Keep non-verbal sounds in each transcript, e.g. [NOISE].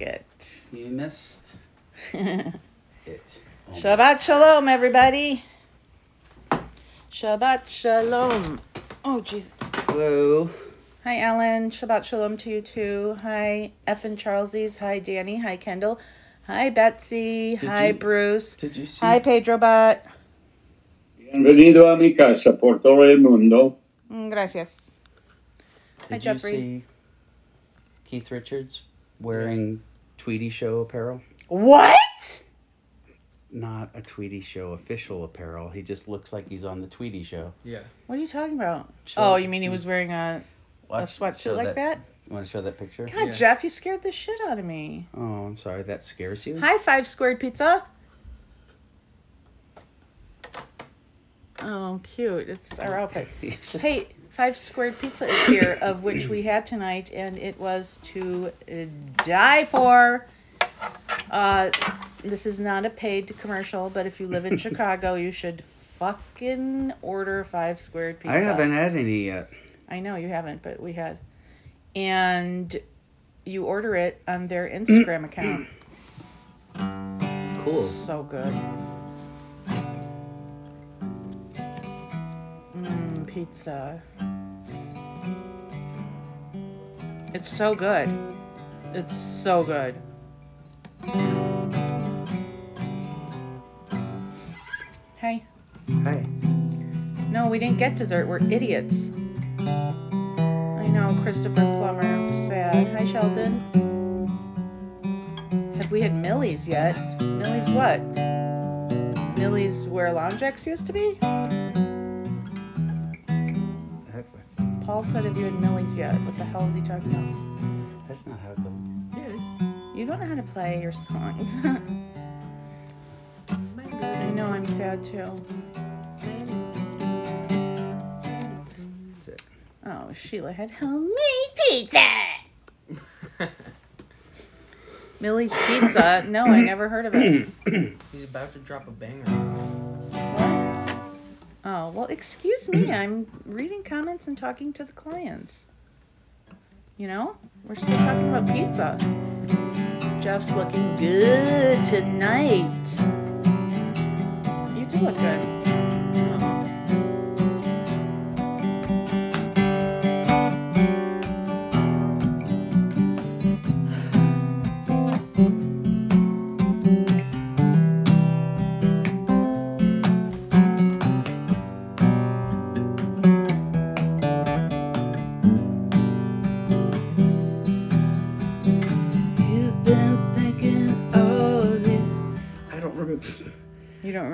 didn't it. You missed [LAUGHS] it. Oh, Shabbat shalom, everybody. Shabbat shalom. Oh, Jesus. Hello. Hi, Alan. Shabbat shalom to you too. Hi, F and Charlesies. Hi, Danny. Hi, Kendall. Hi, Betsy. Did Hi, you- Bruce. Did you see? Hi, Pedro Bot. Bienvenido a mi casa por todo el mundo. Mm, Gracias. Hi, Did you see Keith Richards wearing Tweedy Show apparel? What? Not a Tweedy Show official apparel. He just looks like he's on the Tweedy Show. Yeah. What are you talking about? Show- oh, you mean he was wearing a, a Watch- sweatsuit like that? You want to show that picture? God, Yeah. Jeff, you scared the shit out of me. Oh, I'm sorry. That scares you. High Five Squared Pizza. Oh, cute. It's our outfit. [LAUGHS] Hey, Five Squared Pizza is here, of which we had tonight, and it was to die for. Uh, this is not a paid commercial, but if you live in [LAUGHS] Chicago, you should fucking order Five Squared Pizza. I haven't had any yet. I know you haven't, but we had. And you order it on their Instagram account. [CLEARS THROAT] Cool. So good. Pizza. It's so good. It's so good. Hey. Hey. No, we didn't get dessert. We're idiots. I know, Christopher Plummer. Sad. Hi, Sheldon. Have we had Millie's yet? Millie's what? Millie's where Longex used to be? Paul said, Have you had Millie's yet? What the hell is he talking about? That's not how it goes. Yeah, it is. You don't know how to play your songs. [LAUGHS] I know, I'm sad too. That's it. Oh, Sheila had homemade pizza. [LAUGHS] Millie's Pizza. No, I never heard of it. [CLEARS THROAT] He's about to drop a banger. Oh, well, excuse me. I'm reading comments and talking to the clients. You know? We're still talking about pizza. Jeff's looking good tonight. You do look good.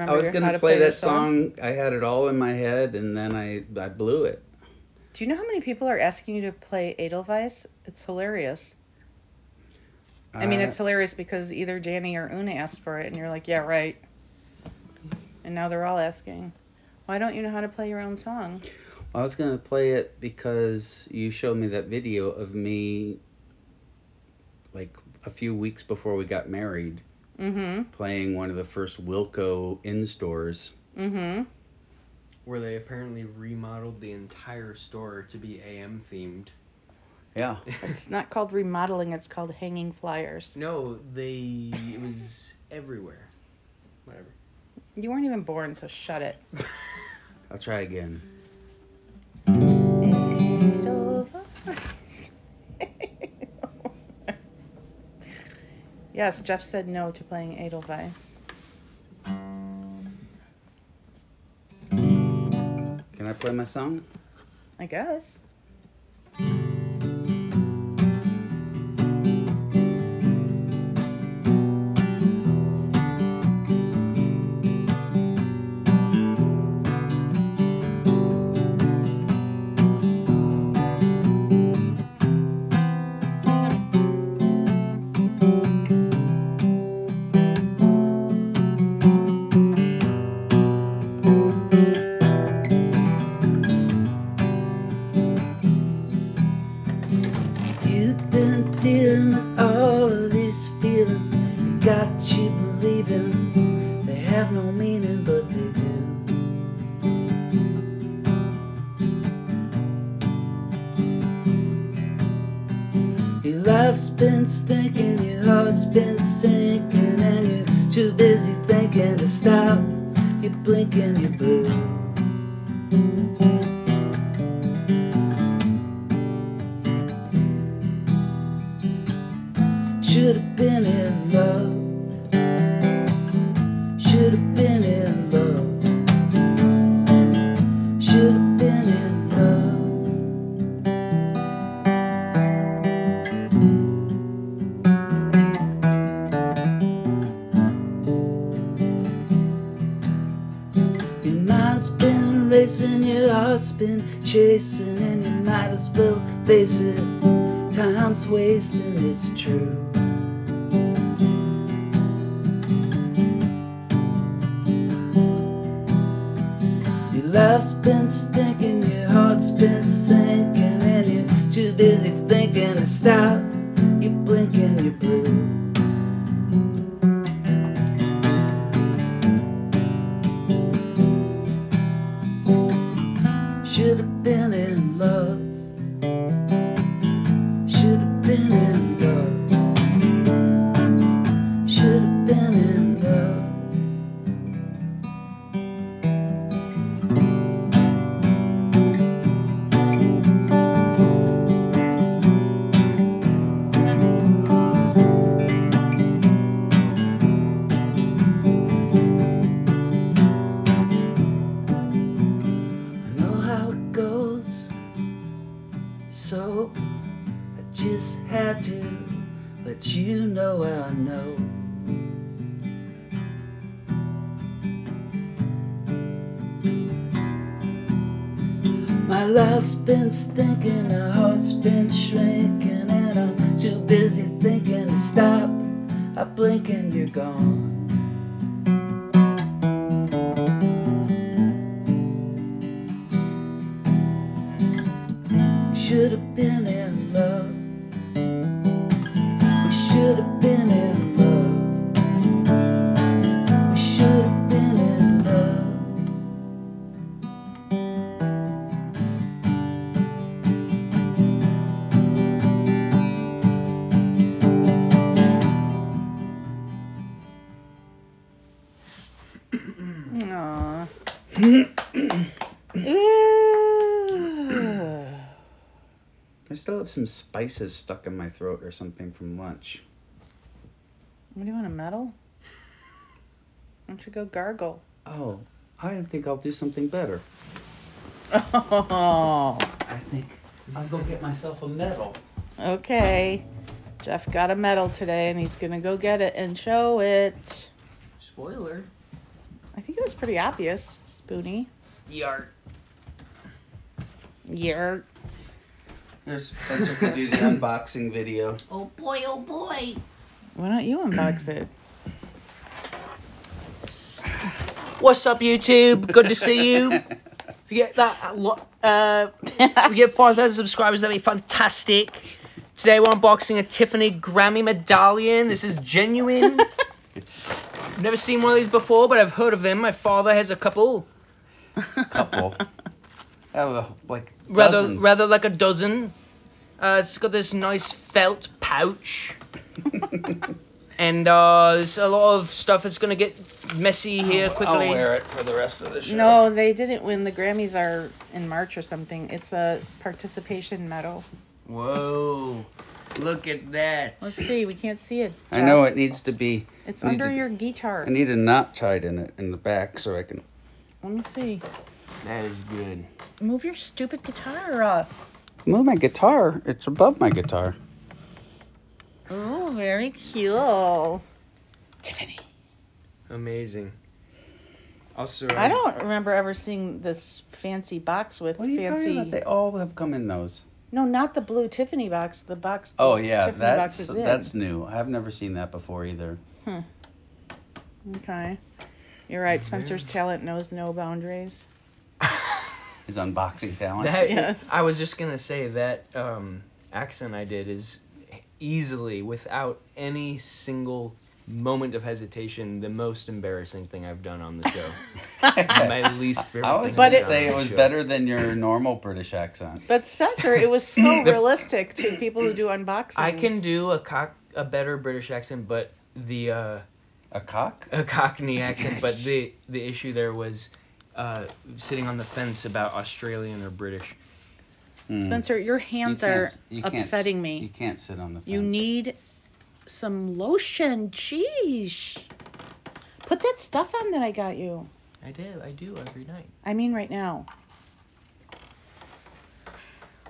Remember I was gonna to play, that song. I had it all in my head, and then I I blew it. Do you know how many people are asking you to play Edelweiss? It's hilarious. I mean, Uh, it's hilarious because either Danny or Una asked for it, and you're like, yeah, right. And now they're all asking, why don't you know how to play your own song? I was gonna play it because you showed me that video of me, like a few weeks before we got married, Mm playing one of the first Wilco in stores. hmm. Mm hmm. Where they apparently remodeled the entire store to be AM themed. Yeah. [LAUGHS] It's not called remodeling, it's called hanging flyers. No, they. It was everywhere. Whatever. You weren't even born, so shut it. I'll try again. Yes, Jeff said no to playing Edelweiss. Can I play my song? I guess. You've know I know. My life's been stinking, my heart's been shrinking, and I'm too busy thinking to stop. I blink and you're gone. Have some spices stuck in my throat or something from lunch. What do you want, a medal? Why don't you go gargle? Oh, I think I'll do something better. Oh, [LAUGHS] I think I'll go get myself a medal. okay. Jeff got a medal today and he's gonna go get it and show it. Spoiler. I think it was pretty obvious, Spoonie. Yart. You're. There's Spencer can do the unboxing video. [LAUGHS] Oh boy, oh boy. Why don't you unbox it? What's up, YouTube? Good to see you. [LAUGHS] If you get that, uh, we [LAUGHS] get 5,000 subscribers, that'd be fantastic. Today we're unboxing a Tiffany Grammy medallion. This is genuine. I've never seen one of these before, but I've heard of them. My father has a couple. Couple. oh, like Rather, dozens. rather like a dozen. Uh, it's got this nice felt pouch. [LAUGHS] and uh, there's a lot of stuff that's gonna get messy here quickly. I'll wear it for the rest of the show. No, they didn't win. The Grammys are in March or something. It's a participation medal. Whoa. Look at that. Let's see. We can't see it. I know it needs to be. It's I under to- your guitar. I need a knot tied in it in the back so I can. Let me see. That is good. Move your stupid guitar. Uh, Move my guitar. It's above my guitar. oh, very cute. Tiffany. Amazing. Also, I don't remember ever seeing this fancy box with What are you fancy. talking about? They all have come in those. No, not the blue Tiffany box. The box. the Oh yeah, Tiffany that's box is in. that's new. I've never seen that before either. Hmm. okay. You're right. Spencer's talent knows no boundaries. His unboxing talent. That, Yes. I was just gonna say that um, accent I did is easily, without any single moment of hesitation, the most embarrassing thing I've done on the show. [LAUGHS] My least favorite. I was thing gonna I've it- done say it was show. better than your normal British accent. But Spencer, it was so [LAUGHS] [LAUGHS] realistic to people who do unboxings. I can do a cock a better British accent, but the uh, A cock? a Cockney accent. But the the issue there was uh, sitting on the fence about Australian or British. Spencer, your hands You are s- you can't s- upsetting You can't sit on the fence. You need some lotion. Jeez. Put that stuff on that I got you. I do. I do every night. I mean, right now.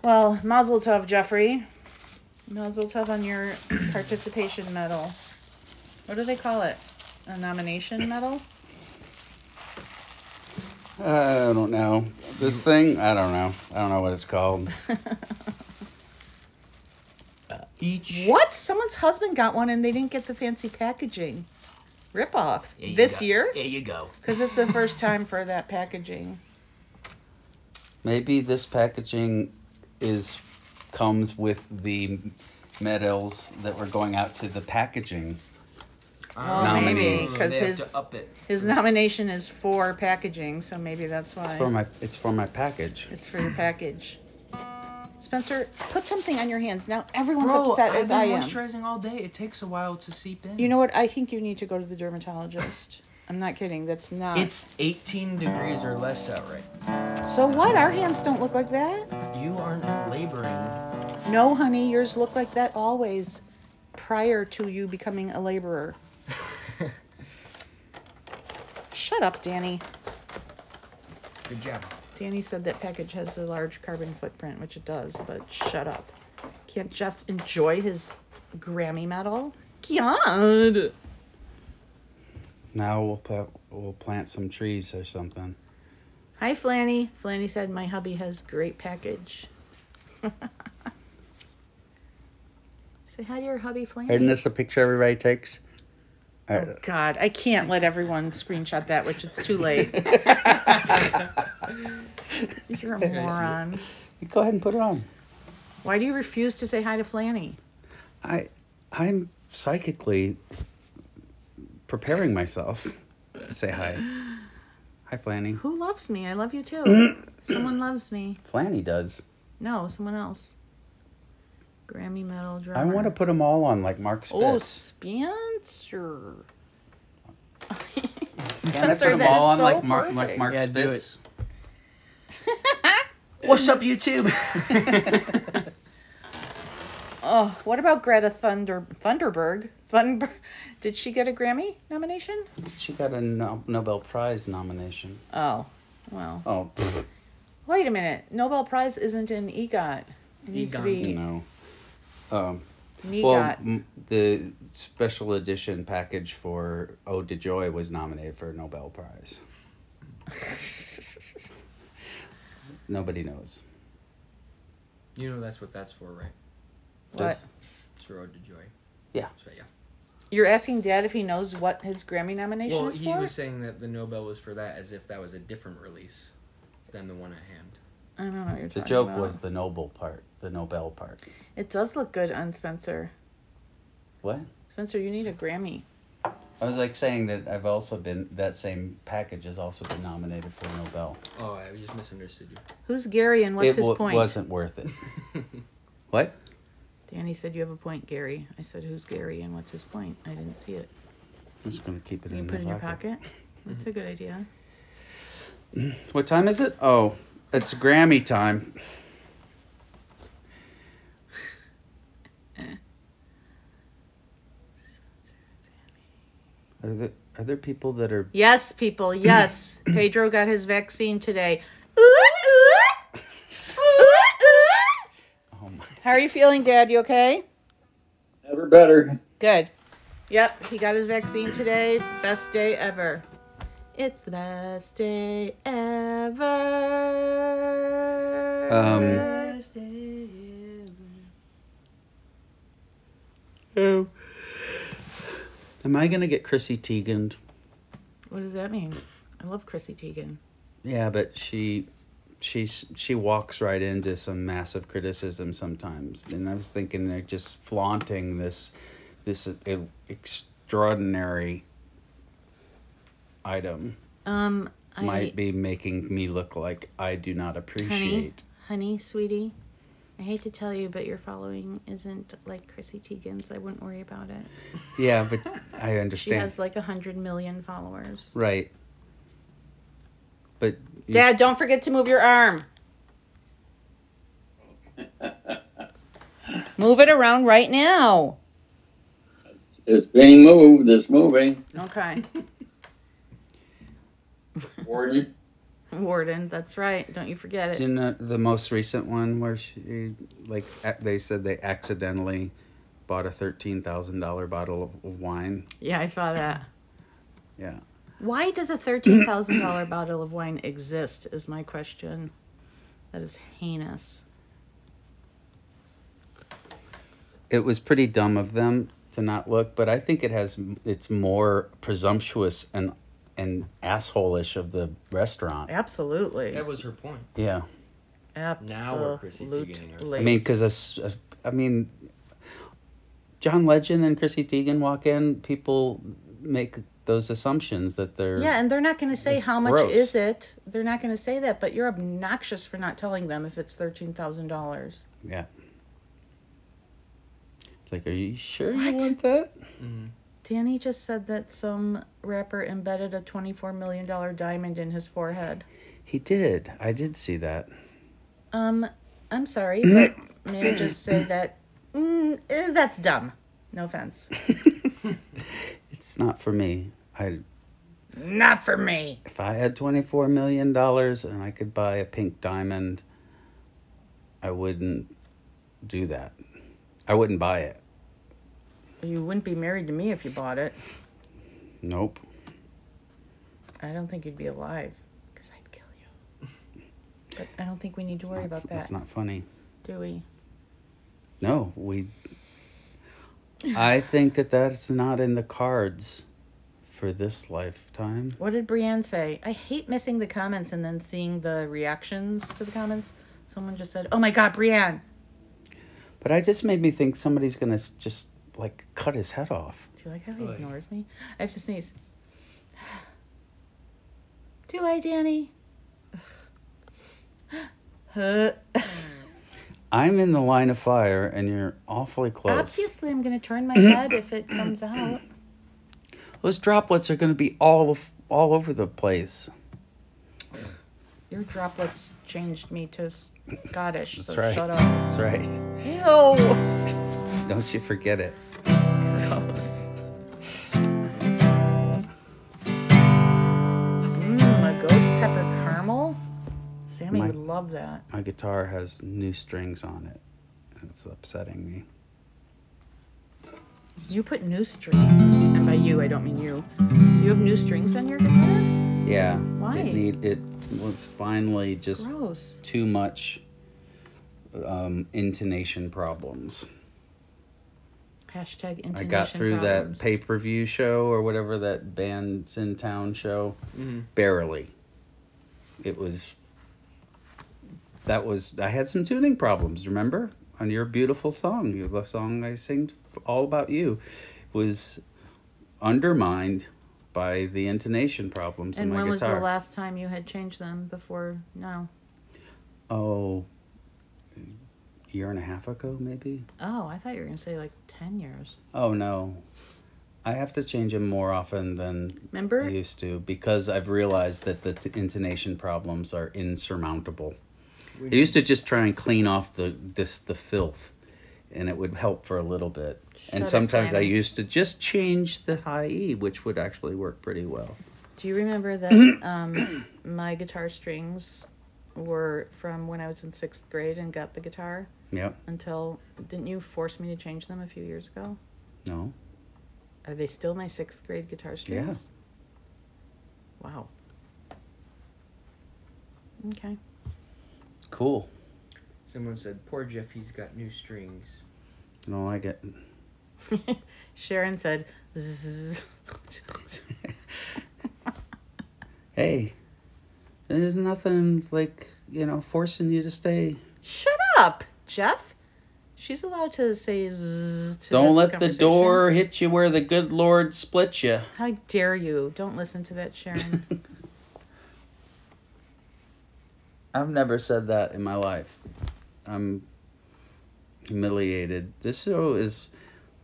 Well, Mazel Tov, Jeffrey. Mazel Tov on your [CLEARS THROAT] participation medal. What do they call it? A nomination medal? Uh, I don't know. This thing, I don't know. I don't know what it's called. [LAUGHS] Each What? Someone's husband got one and they didn't get the fancy packaging. Rip off. There you This go. year? There you go. Because it's the first time for that packaging. Maybe this packaging is comes with the medals that were going out to the packaging. Oh, oh, maybe. Nominees. Because They have his, to up it. his nomination is for packaging, so maybe that's why. It's for my it's for my package. It's for your package. Spencer, put something on your hands. Now everyone's Bro, upset I've as been I am. moisturizing all day. It takes a while to seep in. You know what? I think you need to go to the dermatologist. I'm not kidding. That's not. It's 18 degrees or less out right. so what? Our hands don't look like that. You aren't laboring. No, honey, yours look like that always. Prior to you becoming a laborer. Shut up, Danny. Good job. Danny said that package has a large carbon footprint, which it does, but shut up. Can't Jeff enjoy his Grammy medal? God. Now we'll pla- we'll plant some trees or something. Hi, Flanny. Flanny said my hubby has great package. [LAUGHS] Say hi to your hubby, Flanny. Isn't this a picture everybody takes? Oh, God, I can't let everyone screenshot that, which it's too late. [LAUGHS] You're a moron. Go ahead and put it on. Why do you refuse to say hi to Flanny? I I'm psychically preparing myself to say hi. Hi, Flanny. Who loves me? I love you too. [CLEARS THROAT] someone loves me. Flanny does. No, someone else. Grammy medal drummer. I want to put them all on like Mark Oh, Spitz. Spencer. Can I put Spencer, them that all is on so like Mark, like perfect. Mark Yeah, do Spitz? What's up, YouTube? [LAUGHS] Oh, what about Greta Thunder Thunderberg? Thunberg. Did she get a Grammy nomination? She got a no- Nobel Prize nomination. Oh, well. Oh, pfft, Wait a minute. Nobel Prize isn't an EGOT. It needs to EGOT. be no. Um, an well, EGOT. m- the special edition package for Ode to Joy was nominated for a Nobel Prize. [LAUGHS] Nobody knows. you know that's what that's for, right? what? It's Road to Joy. Yeah. So, yeah. You're asking Dad if he knows what his Grammy nomination Well, is he was saying that the Nobel was for that as if that was a different release than the one at hand. I don't know what you're The talking about. The joke was the noble part, the Nobel part. It does look good on Spencer. What? Spencer, you need a Grammy. I was like saying that I've also been that same package has also been nominated for Nobel. Oh, I just misunderstood you. Who's Gary and what's it his wa- point? wasn't worth it. [LAUGHS] what? Danny said you have a point, Gary. I said who's Gary and what's his point? I didn't see it. I'm just gonna keep it You in, can put it in my your pocket. That's a mm-hmm. good idea. What time is it? Oh, it's Grammy time. Are there, are there people that are Yes, people. [CLEARS THROAT] Yes, Pedro got his vaccine today. Oh my. How are you feeling, Dad? You okay? Never better. Good. Yep, he got his vaccine today. Best day ever. It's the best day ever. Um, Best day Oh. Am I gonna get Chrissy Teigen? What does that mean? I love Chrissy Teigen. Yeah, but she, she's she walks right into some massive criticism sometimes, and I was thinking they're just flaunting this, this extraordinary item Um, I, might be making me look like I do not honey, appreciate. honey, sweetie. I hate to tell you, but your following isn't like Chrissy Teigen's. I wouldn't worry about it. Yeah, but I [LAUGHS] understand. She has like a hundred million followers. right. But you Dad, don't forget to move your arm. [LAUGHS] move it around right now. It's being moved. It's moving. Okay. Warden. Warden, that's right. Don't you forget it. In the, the most recent one where she, like, they said they accidentally bought a thirteen thousand dollar bottle of, of wine. Yeah, I saw that. Yeah, Why does a thirteen thousand dollar [COUGHS] bottle of wine exist? Is my question. That is heinous. it was pretty dumb of them to not look, but I think it has it's more presumptuous and and asshole-ish of the restaurant. Absolutely. That was her point. Yeah, Absolutely. Now we're Chrissy Teigening. I mean, because I I mean, John Legend and Chrissy Teigen walk in, people make those assumptions that they're Yeah, and they're not going to say It's how much gross. is it. They're not going to say that, but you're obnoxious for not telling them if it's thirteen thousand dollars. Yeah. It's like, are you sure you want that? Mm-hmm. Danny just said that some rapper embedded a twenty-four million dollar diamond in his forehead. He did. I did see that. Um, I'm sorry, [CLEARS THROAT] but may I just say that mm, eh, that's dumb. No offense. [LAUGHS] It's not for me. I Not for me. if I had twenty four million dollars and I could buy a pink diamond, I wouldn't do that. I wouldn't buy it. You wouldn't be married to me if you bought it. Nope. I don't think you'd be alive because I'd kill you. But I don't think we need to worry about that, That's not funny. do we? No, we. I think that that's not in the cards for this lifetime. What did Brienne say? I hate missing the comments and then seeing the reactions to the comments. Someone just said, "Oh my God, Brienne." But I just made me think somebody's gonna just like cut his head off. Do you like how he Oy. ignores me? I have to sneeze. [SIGHS] Do I, Danny? [SIGHS] I'm in the line of fire, and you're awfully close. Obviously, I'm gonna turn my head if it comes out. [CLEARS THROAT] Those droplets are gonna be all of, all over the place. Your droplets changed me to Scottish. That's so right. Shut up. That's right. Ew. [LAUGHS] Don't you forget it. Gross. Mmm, a ghost pepper caramel. Sammy My- would love that. My guitar has new strings on it. and It's upsetting me. You put new strings, and by you I don't mean you. You have new strings on your guitar? Yeah. Why? It need it was finally just Gross. too much um, intonation problems. Hashtag intonation I got through problems. that pay per view show or whatever that bands in town show Mhm. barely. It was. That was I had some tuning problems. Remember on your beautiful song, you- the song I sing all about you, was undermined by the intonation problems And in my when was the last time you had changed them before now? oh, year and a half ago maybe. Oh, I thought you were gonna say like ten years. Oh no. I have to change them more often than Remember? I used to because I've realized that the t- intonation problems are insurmountable. I used to just try and clean off the this the filth, and it would help for a little bit. and Shut it, sometimes I used to just change the high E, which would actually work pretty well. Do you remember that [CLEARS THROAT] um, my guitar strings were from when I was in sixth grade and got the guitar Yep. until didn't you force me to change them a few years ago? No. Are they still my sixth grade guitar strings? Yes. Wow. Okay. Cool. Someone said, "Poor Jeffy's got new strings." I don't like it. [LAUGHS] Sharon said, Zzz. [LAUGHS] There's nothing like you know forcing you to stay. "Shut up, Jeff." She's allowed to say zzz to Don't let the door hit you where the good Lord split you. How dare you? Don't listen to that, Sharon. [LAUGHS] I've never said that in my life. I'm humiliated. This show is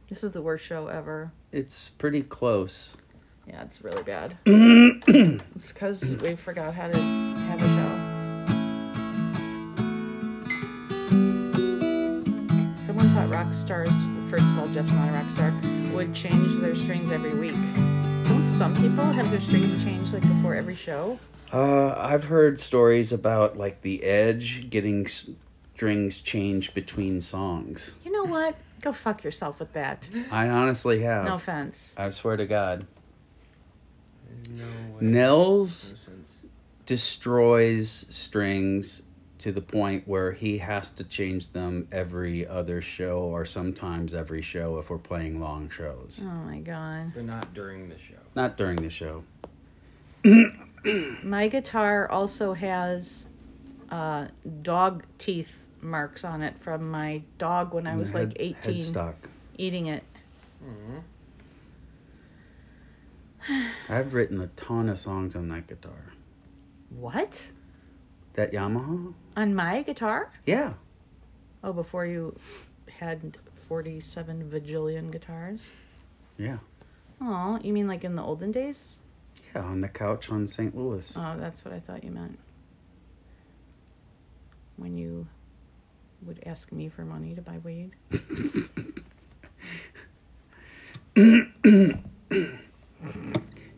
this is the worst show ever. it's pretty close. Yeah, it's really bad. [CLEARS THROAT] it's because we forgot how to have a show. Someone thought rock stars, first of all, Jeff's not a rock star, would change their strings every week. Don't some people have their strings changed like before every show? Uh, I've heard stories about like the Edge getting strings changed between songs. You know what? Go fuck yourself with that. I honestly have. No offense. I swear to God. There's no way. Nels No destroys strings to the point where he has to change them every other show or sometimes every show if we're playing long shows. Oh my god. But not during the show. Not during the show. [COUGHS] My guitar also has uh, dog teeth marks on it from my dog when I was like 18 Headstock. eating it. I've written a ton of songs on that guitar. What? That Yamaha? On my guitar? Yeah. Oh, before you had 47 vajillion guitars? Yeah. Oh, you mean like in the olden days? Yeah, on the couch on St. Louis. Oh, that's what I thought you meant. When you would ask me for money to buy weed.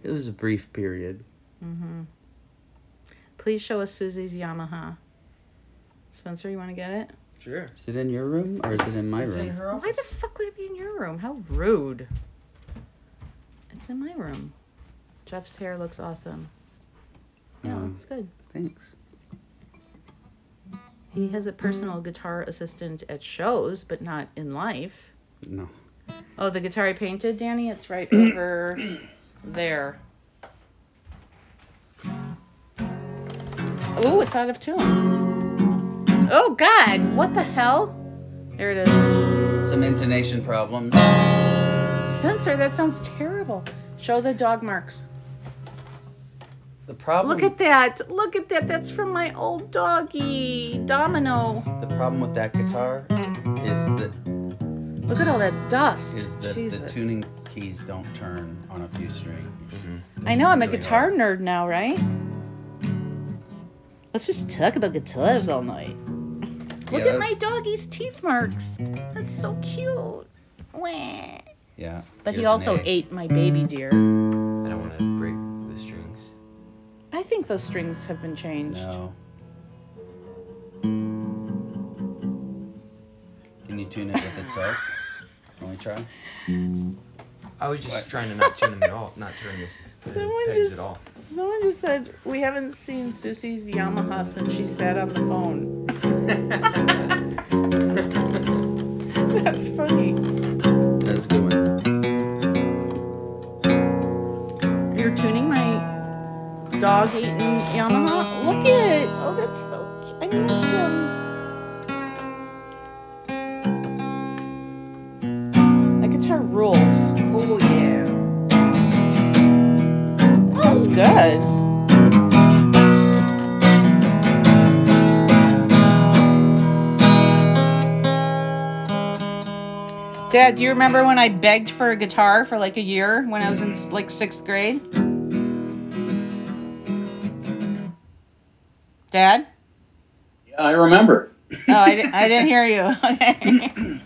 It was a brief period. Mm-hmm. Please show us Susie's Yamaha. Spencer, you want to get it? Sure. Is it in your room or is it in my It's room? in her Why the fuck would it be in your room? How rude. It's in my room. Jeff's hair looks awesome. Yeah, it Oh. looks good. Thanks. He has a personal guitar assistant at shows, but not in life. No. Oh, the guitar I painted, Danny? It's right over [COUGHS] there. Ooh, it's out of tune. Oh, God. What the hell? There it is. Some intonation problems. Spencer, that sounds terrible. Show the dog marks. The problem Look at that. Look at that. That's from my old doggy, Domino. the problem with that guitar is that Look at all that dust. is that Jesus. the tuning keys don't turn on a few strings. Mm-hmm. I know, I'm a guitar hard. nerd now, right? Let's just talk about guitars all night. Look Yeah, at my that's- doggy's teeth marks. That's so cute. Wah. Yeah. But he also ate my baby deer. I don't want to break the strings. I think those strings have been changed. No. Can you tune it with itself? [LAUGHS] Can we try? I was just What? trying to not tune them at all, not turn this [LAUGHS] the Someone pegs just- at all. Someone just said we haven't seen Susie's Yamaha since she sat on the phone. [LAUGHS] That's funny. That's a good one. You're tuning my dog eating Yamaha? Look at it. Oh, that's so cute. I miss him. Good. Dad, do you remember when I begged for a guitar for like a year when I was in like sixth grade? Dad? Yeah, I remember. Oh, I, di- I didn't hear you. [LAUGHS] Okay.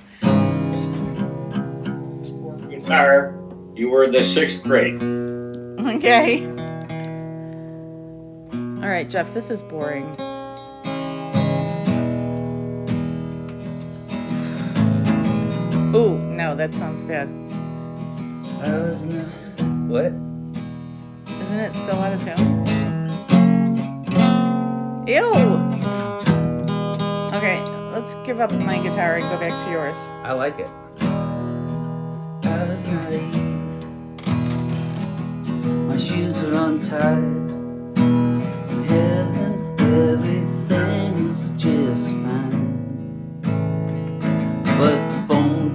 Guitar, you were in the sixth grade. okay. All right, Jeff, this is boring. Ooh, no, that sounds bad. I was. What? Isn't it still out of tune? Ew! Okay, let's give up my guitar and go back to yours. I like it. I was naive. My shoes were untied.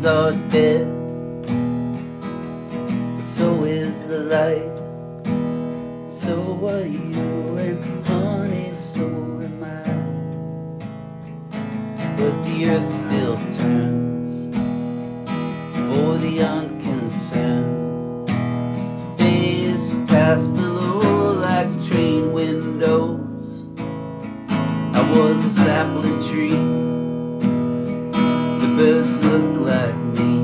Are dead. So is the light. So are you, and honey, so am I. But the earth still turns for the unconcerned. Days pass below like train windows. I was a sapling tree. Birds look like me.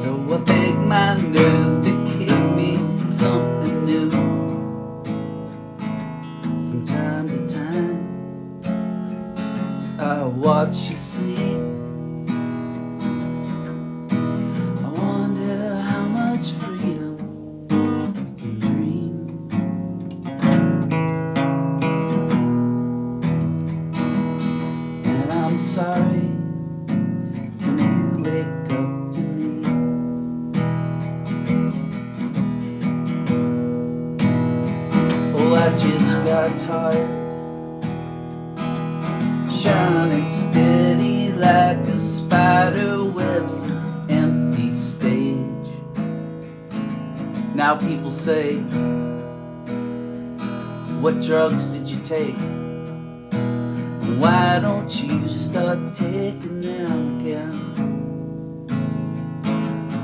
So I beg my nerves to give me something new. From time to time, I watch you sleep. Say, What drugs did you take? Why don't you start taking them again?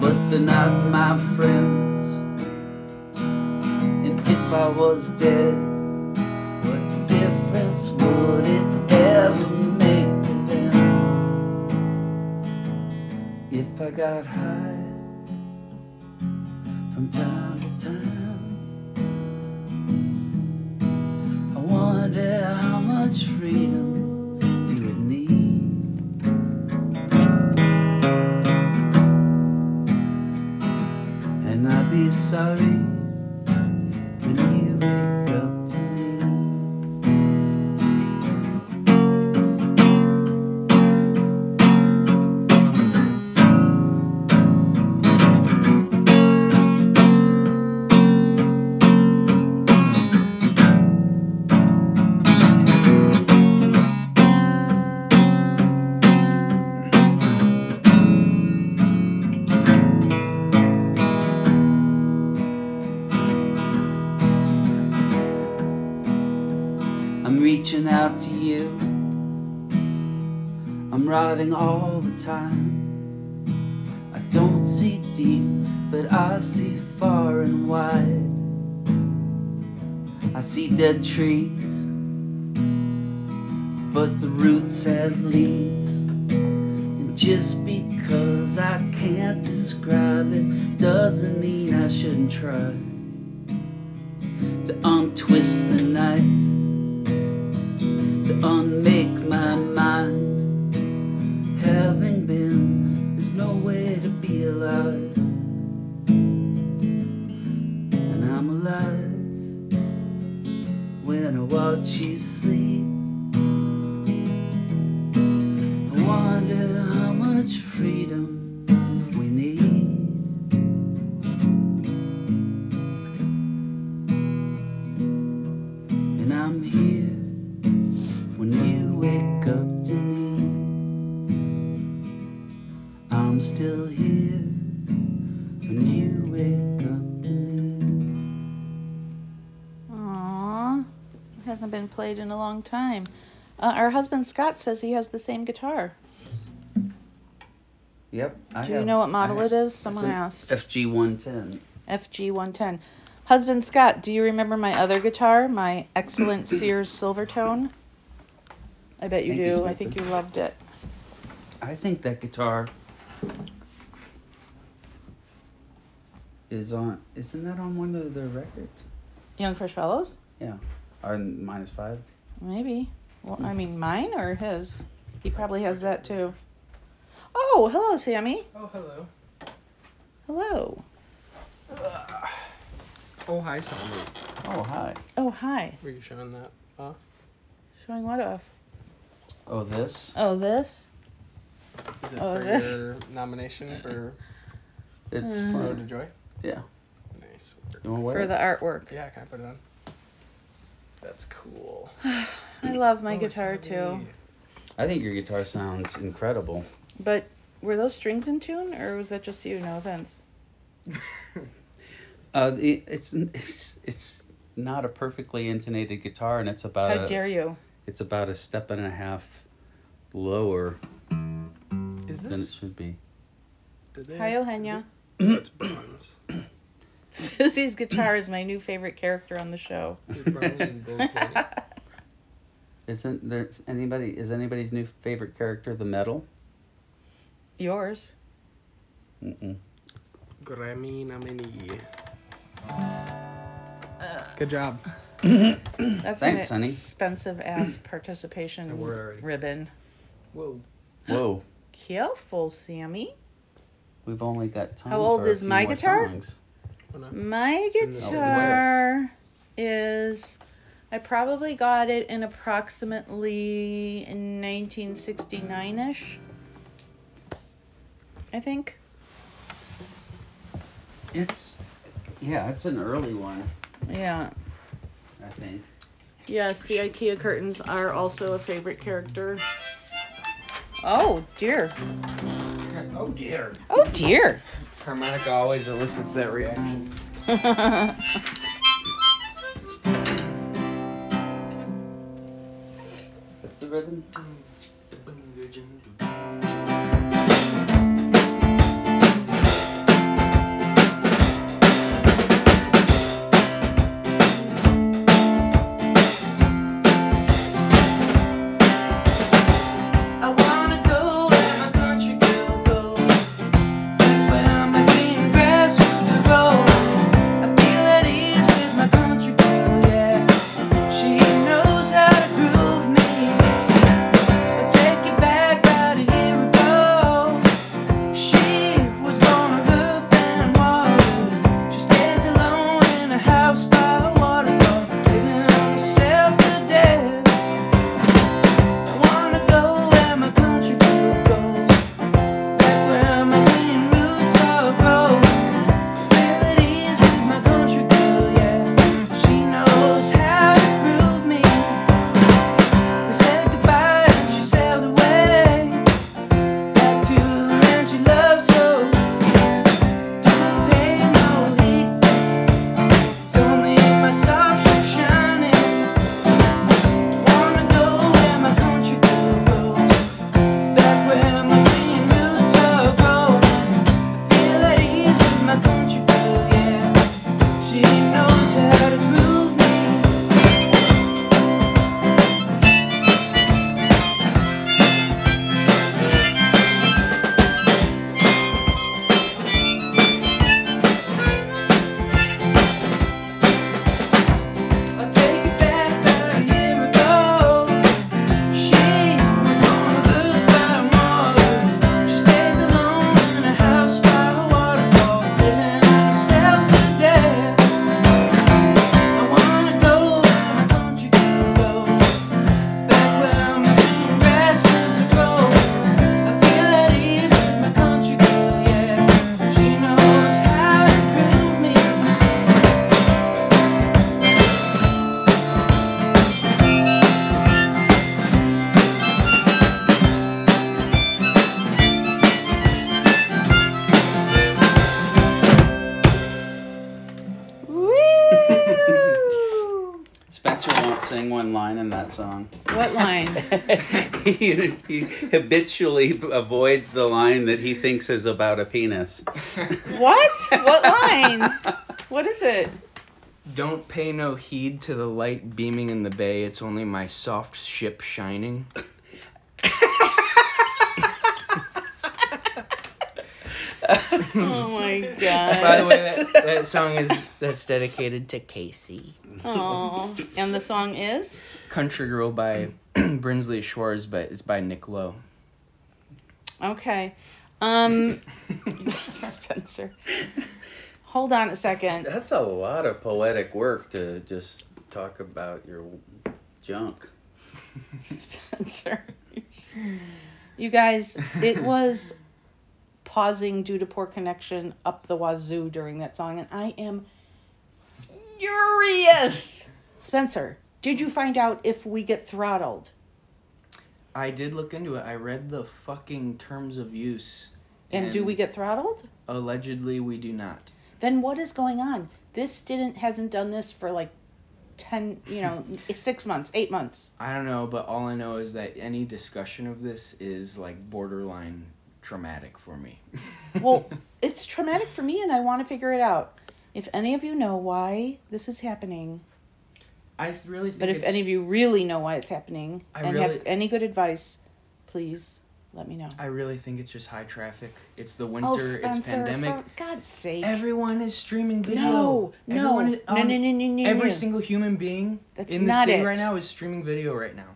But they're not my friends. And if I was dead, what difference would it ever make to them if I got high from time time? I'm reaching out to you. I'm riding all the time. I don't see deep, but I see far and wide. I see dead trees, but the roots have leaves. And just because I can't describe it doesn't mean I shouldn't try to untwist the knife to unmake my mind. Having been, there's no way to be alive. And I'm alive when I watch you sleep. Played in a long time. Uh, our husband Scott says he has the same guitar. Yep. I Do you know what model it is? Someone asked. FG 110. FG 110. Husband Scott, do you remember my other guitar, my excellent [COUGHS] Sears Silvertone? I bet you, do. I think you loved it. I think that guitar is on. Isn't that on one of the records? Young Fresh Fellows? Yeah. Or minus five. Maybe. Well, I mean, mine or his? He probably has that too. Oh, hello, Sammy. Oh, hello. Hello. Oh, hi, Sammy. Oh, hi. Oh, hi. Were you showing that off? Showing what off? Oh, this? Oh, this? Is it Oh, for this? your nomination for It's Uh, Road fun. to Joy? Yeah. Nice. You want to wear For it? the artwork. Yeah, can I put it on? That's cool. [SIGHS] I love my Oh, guitar Sammy. too. I think your guitar sounds incredible. But were those strings in tune, or was that just you? No offense. [LAUGHS] Uh, the- it's it's it's not a perfectly intonated guitar, and it's about How a, dare you? it's about a step and a half lower Is than it this? should be. Did they? Hi, Ohenya. That's bronze. Susie's guitar is my new favorite character on the show. Is bronze and gold plated. Isn't there anybody? Is anybody's new favorite character the metal? Yours. Mm-mm. Grammy nominee. Good job. That's Thanks, an honey. expensive ass participation I wore it already. ribbon. Whoa. Whoa, Careful, Sammy. we've only got time. How old for a is few my guitar? songs. No. My the guitar is. I probably got it in approximately 1969 ish. I think. It's yeah, it's an early one. Yeah. I think. Yes, the IKEA curtains are also a favorite character. Oh dear. Oh dear. Oh dear. Harmonica always elicits that reaction. What's the rhythm? He, he habitually avoids the line that he thinks is about a penis. [LAUGHS] What? What [LAUGHS] line? What is it? Don't pay no heed to the light beaming in the bay. It's only my soft ship shining. [LAUGHS] [LAUGHS] Oh my god. By the way, that, that song is that's dedicated to Casey. Oh, and the song is Country Girl by [CLEARS THROAT] Brinsley Schwarz, but it's by Nick Lowe. Okay. Um, [LAUGHS] Spencer. Hold on a second. That's a lot of poetic work to just talk about your junk. [LAUGHS] Spencer. You guys, it was pausing due to poor connection up the wazoo during that song, and I am furious. Spencer, did you find out if we get throttled? I did look into it. I read the fucking terms of use. And, do we get throttled? Allegedly, we do not. Then what is going on? This didn't hasn't done this for like ten, you know, [LAUGHS] six months, eight months. I don't know, but all I know is that any discussion of this is like borderline traumatic for me. Well, [LAUGHS] it's traumatic for me, and I want to figure it out. If any of you know why this is happening, I really think but if it's- any of you really know why it's happening I and have any good advice, please let me know. I really think it's just high traffic. It's the oh, winter, Oh, it's Spencer, pandemic. for God's sake! Everyone is streaming video. No, no, Everyone is, no, um, no, no, no, no, Every no. single human being That's in the not city it. right now is streaming video right now.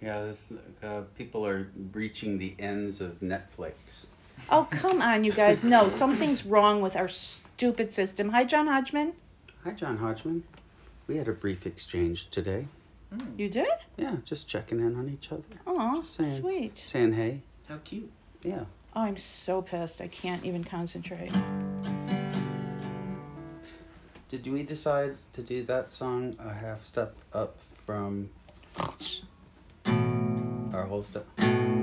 Yeah, this, uh, people are reaching the ends of Netflix. Oh come on, you guys! No, something's wrong with our stupid system. Hi, John Hodgman. Hi, John Hodgman. We had a brief exchange today. You did? Yeah, just checking in on each other. Oh, sweet. Saying hey. How cute. Yeah. Oh, I'm so pissed. I can't even concentrate. Did we decide to do that song a half step up from our whole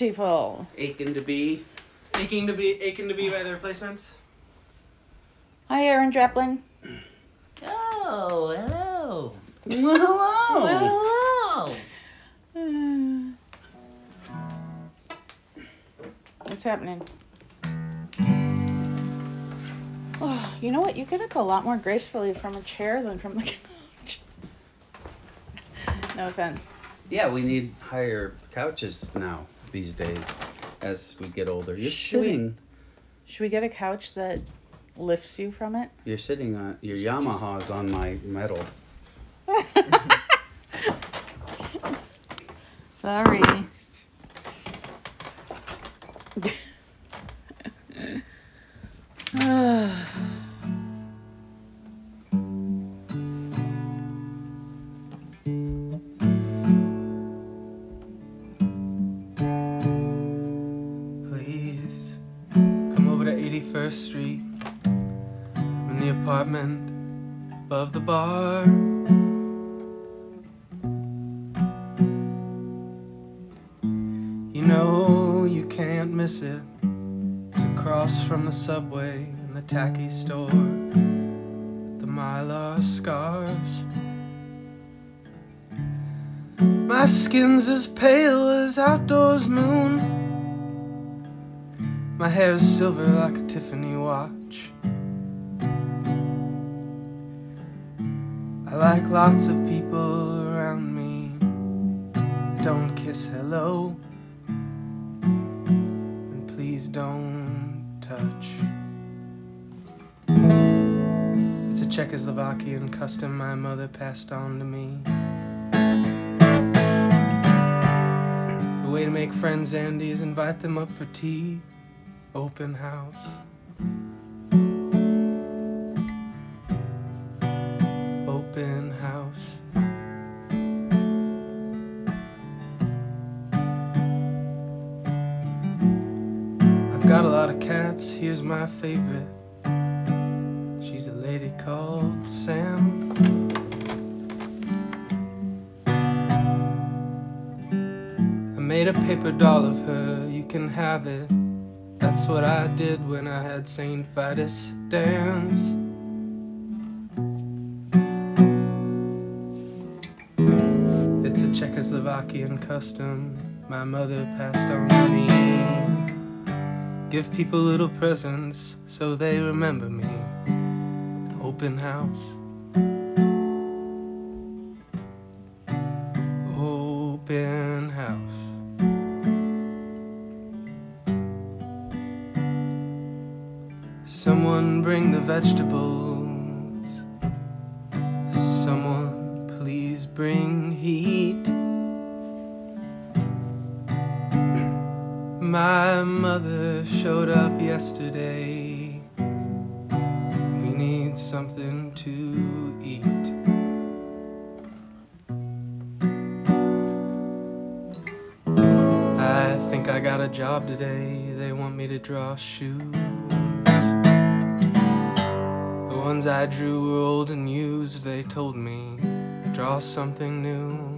Beautiful. Aching to be. Aching to be aching to be by the replacements. Hi, Aaron Draplin. Oh, hello. Hello. Hello. What's happening? Oh, you know what? You get up a lot more gracefully from a chair than from the couch. [LAUGHS] no offense. Yeah, we need higher couches now these days as we get older. You're Should we- sitting. Should we get a couch that lifts you from it? You're sitting on your Yamaha's on my metal. [LAUGHS] Sorry. Please [SIGHS] [SIGHS] to 81st Street. In the apartment above the bar. You know you can't miss it. It's across from the subway and the tacky store. with The mylar scarves. My skin's as pale as outdoors moon. My hair is silver like a Tiffany watch. I like lots of people around me. Don't kiss hello. And please don't touch. It's a Czechoslovakian custom my mother passed on to me. The way to make friends, Andy, is invite them up for tea open house. Open house. I've got a lot of cats, here's my favorite. She's a lady called Sam. I made a paper doll of her, you can have it. That's what I did when I had St. Vitus dance. It's a Czechoslovakian custom my mother passed on to me. Give people little presents so they remember me. Open house. Someone bring the vegetables. Someone please bring heat. My mother showed up yesterday. We need something to eat. I think I got a job today. They want me to draw shoes. Ones I drew were old and used. They told me, draw something new.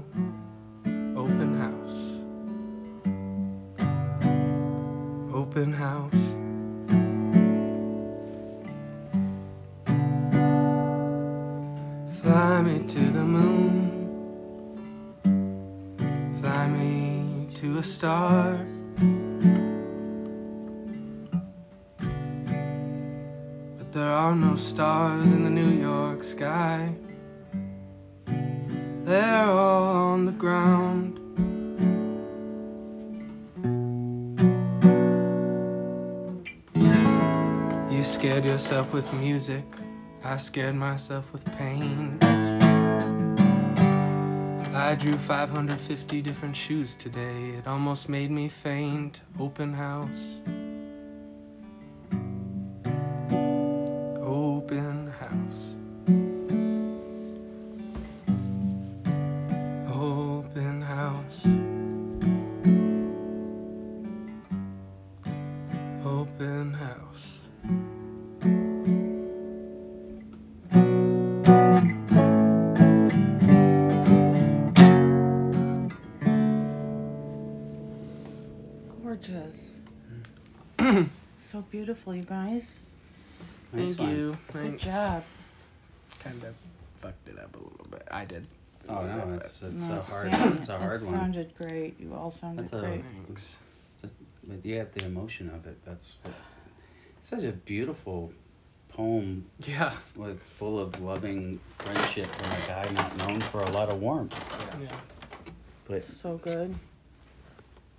Yourself with music. I scared myself with pain. I drew 550 different shoes today. It almost made me faint. Open house. Gorgeous. [CLEARS THROAT] so beautiful, you guys. Nice Thank one. you. Good Thanks. job. Kind of fucked it up a little bit. I did. Oh no, it's it's No, a hard Sam, it's a hard one. it one. sounded great. You all sounded That's a- great. Thanks. But you have the emotion of it. That's what, such a beautiful poem Yeah. with full of loving friendship from a guy not known for a lot of warmth. Yeah. But So good.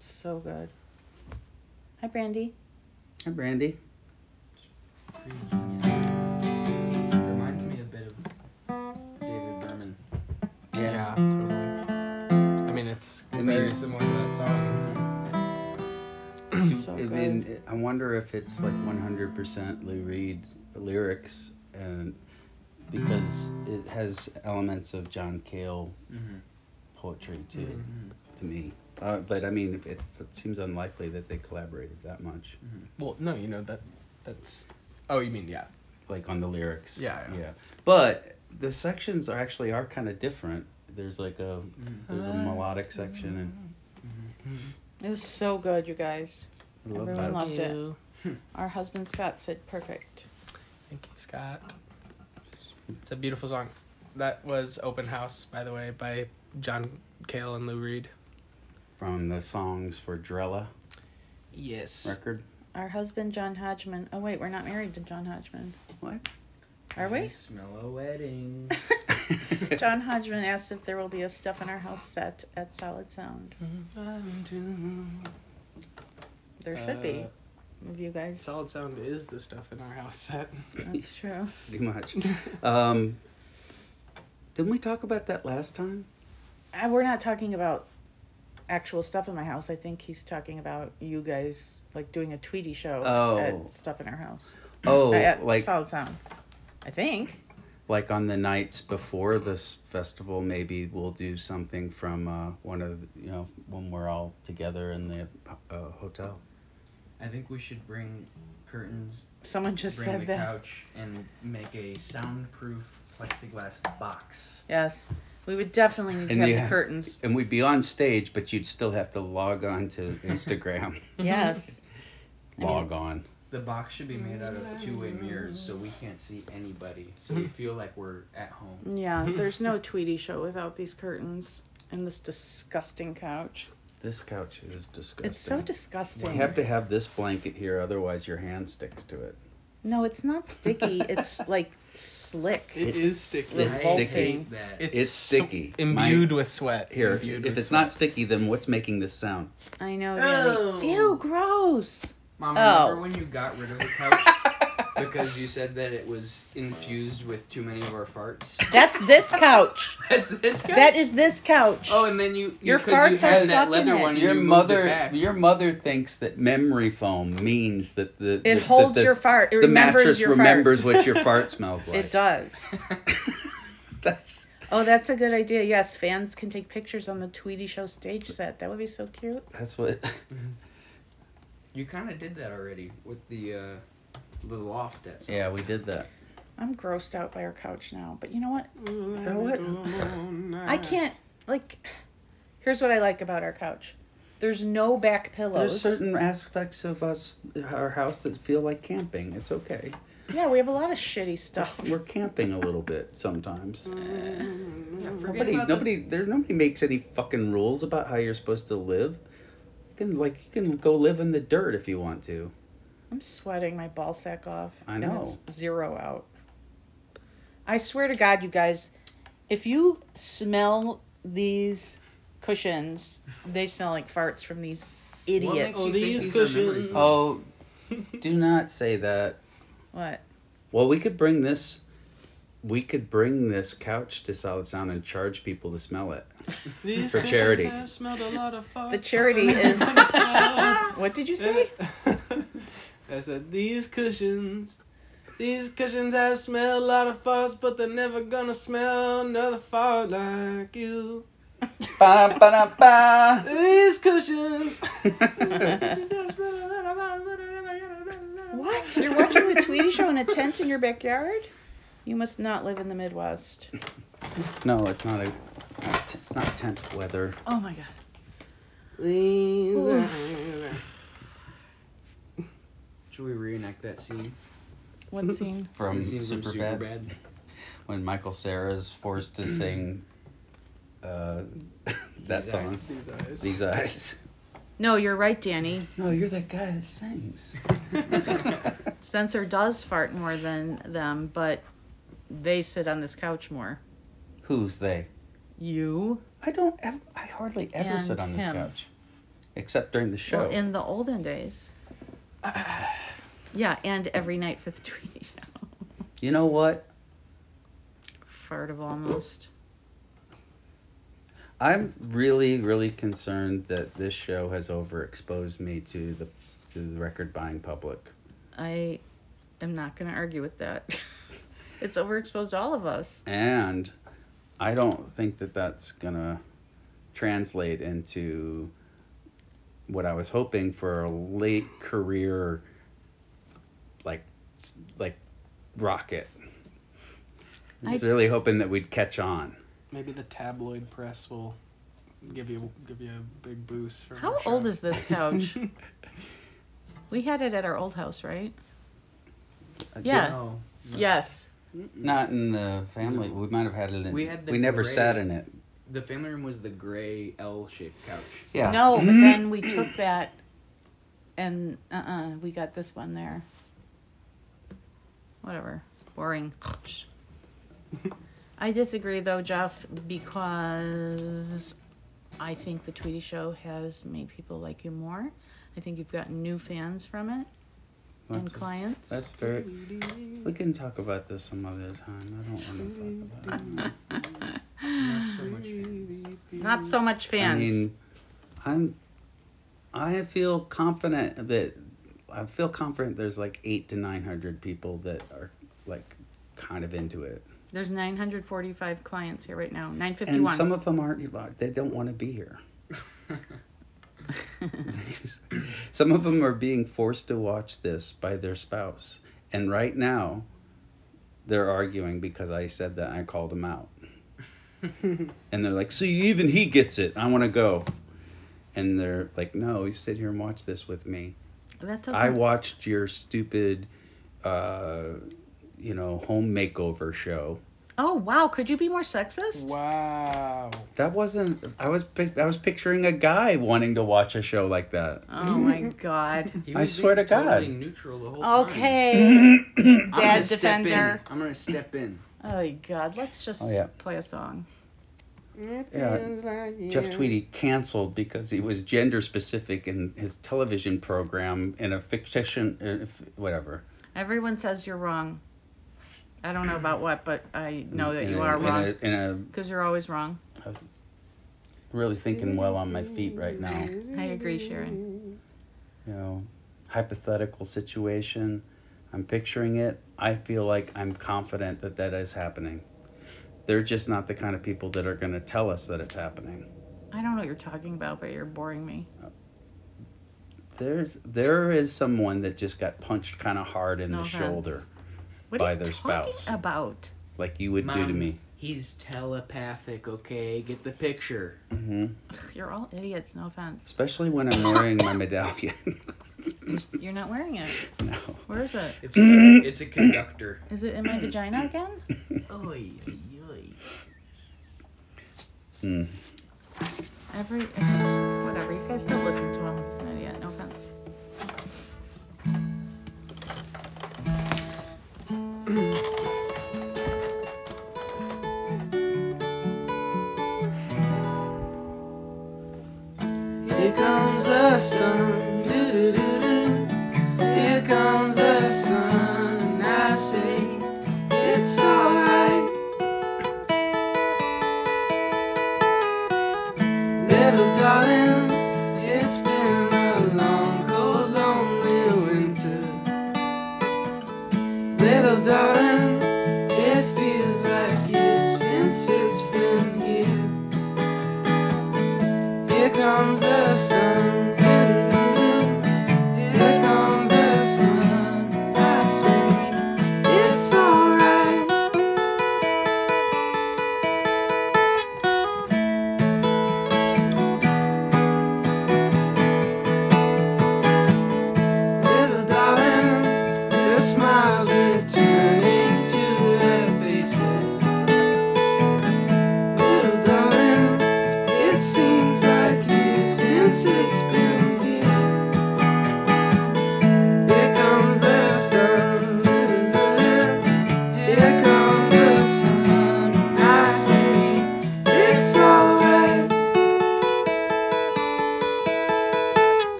So good. Hi, Brandy. hi, Brandy. Reminds me a bit of David Berman. Yeah, totally. I mean, it's I very mean- similar to that song. [CLEARS THROAT] So I good. mean, I wonder if it's like 100% Lou Reed lyrics, and because it has elements of John Cale Mm-hmm. poetry to it, Mhm. to me. Uh, but I mean, it, it seems unlikely that they collaborated that much, mm-hmm. Well, no, you know that. That's. Oh, you mean yeah? like on the lyrics. Yeah, yeah. yeah. But the sections are actually are kind of different. There's like a mm-hmm. there's a ah. melodic section, and mm-hmm. It was so good, you guys. I love Everyone that. loved it. you. [LAUGHS] Our husband Scott said perfect. Thank you, Scott. It's a beautiful song. That was Open House, by the way, by John Cale and Lou Reed. From the songs for Drella Yes. record. Our husband John Hodgman. Oh wait, we're not married to John Hodgman, What? are we? Smell a wedding. [LAUGHS] [LAUGHS] John Hodgman asked if there will be a Stuff in Our House set at Solid Sound. There should be. Uh, Of you guys. Solid Sound is the stuff in our house set. That's [LAUGHS] true. Pretty much. um, didn't we talk about that last time? Uh, we're not talking about actual stuff in my house. I think he's talking about you guys like doing a Tweedy show Oh. at Stuff in Our House. Oh, at like Solid Sound. I think. like on the nights before this festival, maybe we'll do something from uh, one of you know when we're all together in the uh, hotel. I think we should bring curtains, Someone just bring said the that. couch, and make a soundproof plexiglass box. Yes. We would definitely need to And have the ha- curtains. And we'd be on stage, but you'd still have to log on to Instagram. [LAUGHS] Yes. I [LAUGHS] mean- log on. The box should be made out of two-way mirrors, so we can't see anybody. So we [LAUGHS] feel like we're at home. Yeah, there's no Tweedy show without these curtains and this disgusting couch. This couch is disgusting. It's so disgusting. You have to have this blanket here, otherwise your hand sticks to it. No, it's not sticky. It's like slick. It is sticky. It's sticky. That It's sw- sticky. imbued with sweat. Here, Imbued if it's sweat. not sticky, then what's making this sound? I know, Oh. Danny. Ew, gross. Mom, Oh. remember when you got rid of the couch [LAUGHS] because you said that it was infused with too many of our farts? That's this couch. [LAUGHS] That's this couch. That is this couch. Oh, and then you, you Your 'cause farts you are stuck that in leather it. one. Your you moved it mother, your mother thinks that memory foam means that the it the- holds the, your fart. It the mattress your remembers fart. what your fart smells [LAUGHS] like. It does. [LAUGHS] That's Oh, that's a good idea. Yes, fans can take pictures on the Tweedy Show stage set. That would be so cute. that's what. You kind of did that already with the uh, the loft at. Yeah, we did that. I'm grossed out by our couch now. But you know what? Mm-hmm. You know what? Mm-hmm. I can't like. Here's what I like about our couch. There's no back pillows. There's certain aspects of us, our house, that feel like camping. It's okay. Yeah, we have a lot of shitty stuff. We're camping a little bit sometimes. Mm-hmm. Eh. Yeah, forget Nobody, about the- nobody, there. Nobody makes any fucking rules about how you're supposed to live. You can like, you can go live in the dirt if you want to. I'm sweating my ball sack off. I and know. it's zero out. I swear to God, you guys, if you smell these cushions, they smell like farts from these idiots. makes Oh, these these cushions. Oh, do not say that. What? Well, we could bring this. We could bring this couch to Solid Sound and charge people to smell it. [LAUGHS] These For cushions charity. have smelled a lot of farts, The charity [LAUGHS] is. what did you say? [LAUGHS] I said these cushions. These cushions have smelled a lot of farts, but they're never gonna smell another fart like you. Ba, ba, ba. These cushions. [LAUGHS] What? You're watching the Tweedy Show in a tent in your backyard? You must not live in the Midwest. No, it's not a. It's not tent weather. Oh my God. These- Should we reenact that scene? What [LAUGHS] scene? From The scene from Superbad, Superbad? when Michael Cera is forced to sing uh, [CLEARS THROAT] that These song. Eyes. These eyes. These eyes. No, you're right, Danny. No, you're that guy that sings. [LAUGHS] Spencer does fart more than them, but they sit on this couch more. Who's they? You? I don't. Ever, I hardly ever sit And on this him. couch, except during the show. Well, in the olden days. [SIGHS] yeah, and every night for the [LAUGHS] Tweedy Show. you know what? Fart of almost. I'm really, really concerned that this show has overexposed me to the to the record buying public. I am not going to argue with that. [LAUGHS] it's overexposed all of us. and I don't think that that's gonna translate into what I was hoping for a late career, like like rocket. I was I- really hoping that we'd catch on. Maybe the tabloid press will give you give you a big boost for. How old is this [LAUGHS] couch? we had it at our old house, right? I Yeah. Oh, no. Yes. Not in the family. We might have had it in. We had the we never gray- sat in it. The family room was the gray L-shaped couch. Yeah. No, [CLEARS THROAT] but then we took that and uh uh we got this one there. Whatever. Boring. [LAUGHS] I disagree though, Jeff, because I think the Tweedy Show has made people like you more. I think you've gotten new fans from it and That's- clients. That's very. We can talk about this some other time. I don't want to talk about it. [LAUGHS] Not so much fans. Not so much fans. I mean, I'm. I feel confident that I feel confident. There's like eight to nine hundred people that are like kind of into it, There's 945 clients here right now. 951. and 951. some of them aren't. They don't want to be here. [LAUGHS] [LAUGHS] some of them are being forced to watch this by their spouse, and right now, they're arguing because I said that I called them out. [LAUGHS] and they're like, "See, even he gets it. I want to go." And they're like, "No, you sit here and watch this with me. that doesn't I watched your stupid, uh, you know, home makeover show. Oh wow, could you be more sexist? Wow. That wasn't. I was. I was picturing a guy wanting to watch a show like that. Oh my [LAUGHS] god. I swear to God. Totally neutral the whole time. Okay. [CLEARS THROAT] I'm Dad gonna step in. defender. I'm gonna step in. Oh god, let's just Oh, yeah. play a song. Yeah, Jeff Tweedy canceled because he was gender specific in his television program in a fiction, uh, f- whatever. Everyone says you're wrong. I don't know about what, but I know that In you a- are wrong A, in a, because you're always wrong. I was really thinking well on my feet right now. I agree, Sharon. you know, hypothetical situation. I'm picturing it. I feel like I'm confident that that is happening. They're just not the kind of people that are going to tell us that it's happening. I don't know what you're talking about, but you're boring me. Uh, there's there is someone that just got punched kind of hard in No the offense. shoulder, What By are you their talking spouse. about? like you would do to me. He's telepathic, okay? Get the picture. hmm Ugh, you're all idiots. No offense. Especially when I'm wearing my medallion. [LAUGHS] You're, you're not wearing it. no. Where is it? It's a, it's a conductor. [CLEARS THROAT] Is it in my vagina again? Oy, oy, oy. Hmm. Every, every whatever. You guys don't listen to him. He's an idiot. Sun.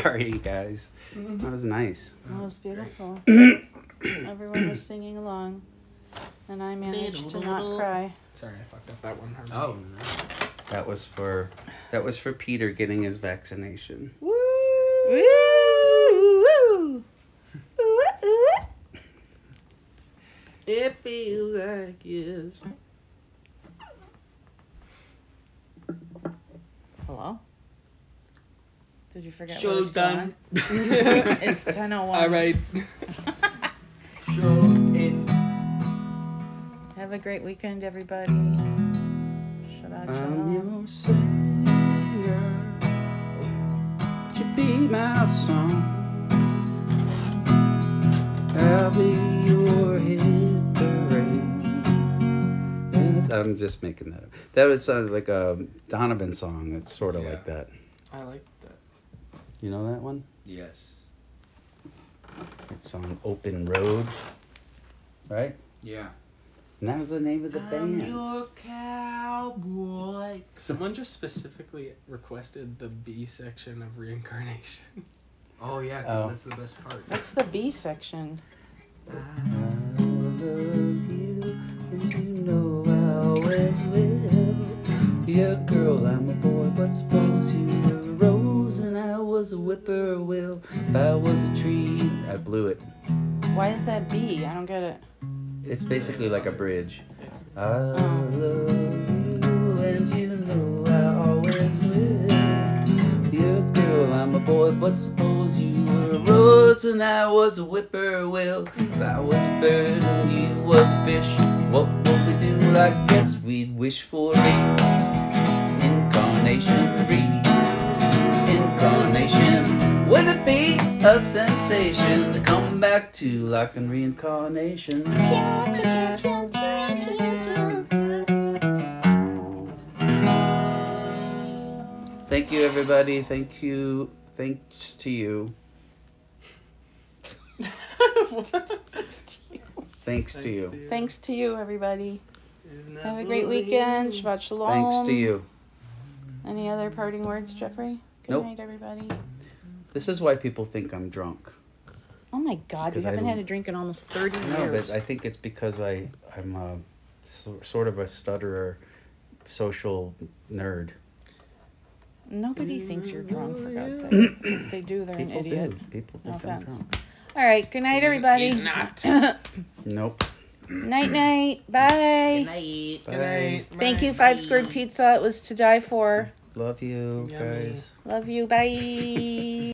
Sorry, guys. Mm-hmm. That was nice. That was beautiful. [CLEARS THROAT] Everyone was singing along, and I managed to not cry. Sorry, I fucked up that one. Oh, That was for that was for Peter getting his vaccination. Woo! Woo! Woo! Ooh, It feels like years. Hello? Did you forget Show's what it's done. it's 10.01. [LAUGHS] All right. [LAUGHS] show it. Have a great weekend, everybody. Shabbat I'm your savior. Would you be my song? I'll be your hit parade. I'm just making that up. That was uh, like a Donovan song. It's sort of Yeah. like that. I like that. You know that one? Yes. It's on Open Road, right? Yeah. And that was the name of the band. Your cowboy. Someone just specifically requested the B section of reincarnation. Oh yeah, 'cause Oh. that's the best part. That's the B section? Uh, I love you, and you know I always will. You're girl, I'm a boy, but suppose you were a rose and I was a whippoorwill. If I was a tree, I blew it. Why is that B? I don't get it. It's basically like a bridge. I oh. love you, and you know I always will. You're a girl, I'm a boy, but suppose you were a rose and I was a whippoorwill. If I was a bird and you was a fish, what would we do? I guess we'd wish for reincarnation, reincarnation. Would it be a sensation to come back to like in reincarnation? Thank you, everybody. Thank you. [LAUGHS] Thanks to you. Thanks to you. Thanks to you, everybody. Have a great weekend. Shabbat shalom. Thanks to you. Any other parting words, Jeffrey? Good Nope. night, everybody. This is why people think I'm drunk. Oh my God, you Because I haven't had a drink in almost 30 years. No, but I think it's because I I'm a, so, sort of a stutterer, social nerd. Nobody thinks you're drunk, for God's sake. Mm. If they do, they're People an idiot. do. People No think I'm offense. drunk. All right, good night, everybody. He's not. [COUGHS] Nope. night, night. Bye. Good night. Bye. Good night. Thank you, Five Squared Pizza. It was to die for. Love you Yummy. guys. Love you. Bye. [LAUGHS]